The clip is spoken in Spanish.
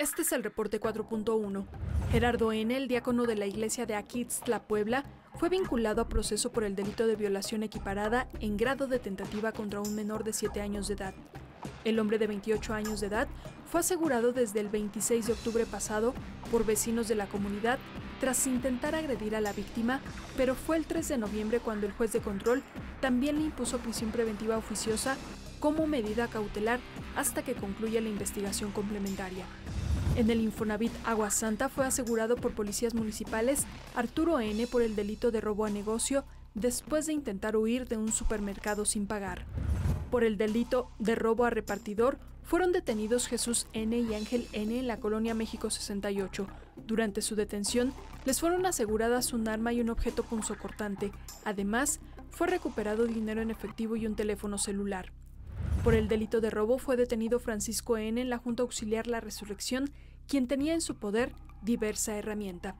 Este es el reporte 4.1. Gerardo N., el diácono de la iglesia de Aquixtla, Puebla, fue vinculado a proceso por el delito de violación equiparada en grado de tentativa contra un menor de 7 años de edad. El hombre de 28 años de edad fue asegurado desde el 26 de octubre pasado por vecinos de la comunidad tras intentar agredir a la víctima, pero fue el 3 de noviembre cuando el juez de control también le impuso prisión preventiva oficiosa como medida cautelar hasta que concluya la investigación complementaria. En el Infonavit Agua Santa fue asegurado por policías municipales Arturo N. por el delito de robo a negocio después de intentar huir de un supermercado sin pagar. Por el delito de robo a repartidor fueron detenidos Jesús N. y Ángel N. en la colonia México 68. Durante su detención les fueron aseguradas un arma y un objeto punzocortante. Además, fue recuperado dinero en efectivo y un teléfono celular. Por el delito de robo fue detenido Francisco N. en la Junta Auxiliar La Resurrección, quien tenía en su poder diversa herramienta.